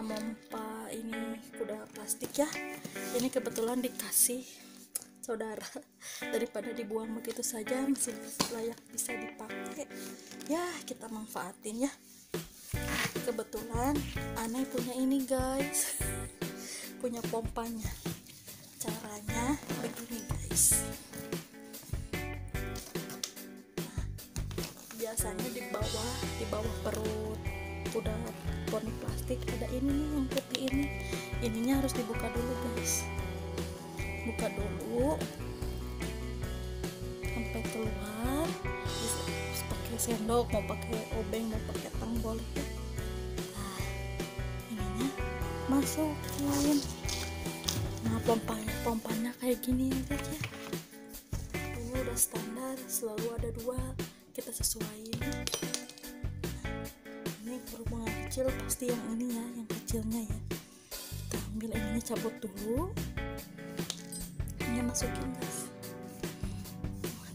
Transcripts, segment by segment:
mompa ini kuda plastik ya ini kebetulan dikasih saudara. Daripada dibuang begitu saja masih layak bisa dipakai. Ya kita manfaatin ya. Kebetulan aneh punya ini guys. Punya pompanya. Caranya begini guys. Nah, biasanya di bawah di bawah perut udah poni plastik ada ini nih yang putih ini. Ininya harus dibuka dulu guys. Buka dulu. Sampai keluar. Bisa pakai sendok mau pakai obeng mau pakai tang boleh ya nah ininya masukin. Nah pompanya pompanya kayak gini ya guys ya. Udah standar selalu ada dua. Kita sesuaiin kecil pasti yang ini ya yang kecilnya ya. Kita ambil ininya cabut dulu. Ini masukin guys.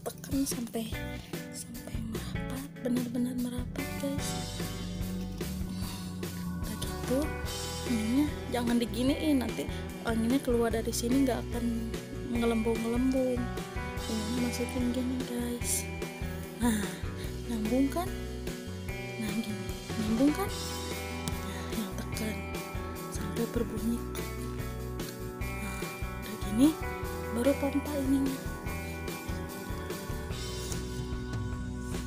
Tekan sampai sampai merapat benar-benar merapat guys. Udah gitu ininya jangan diginiin. Nanti anginnya keluar dari sini nggak akan ngelembung-ngelembung ini masukin gini guys. Nah nyambung kan? Nah gini. Nyambung kan berbunyi. Nah udah gini baru pompa ininya.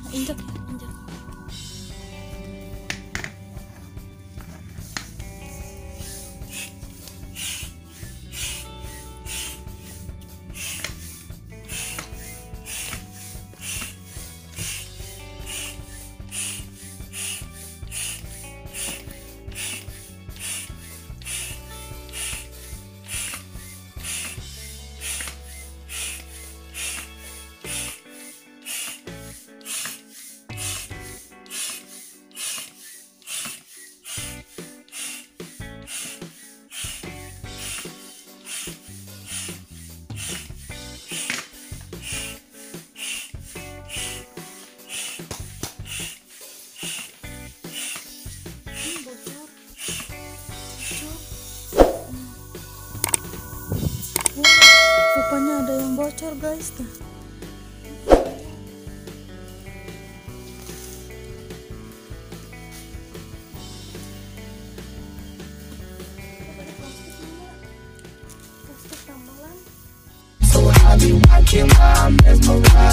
Nah, injak. ya bocor guys tuh. Mesmerized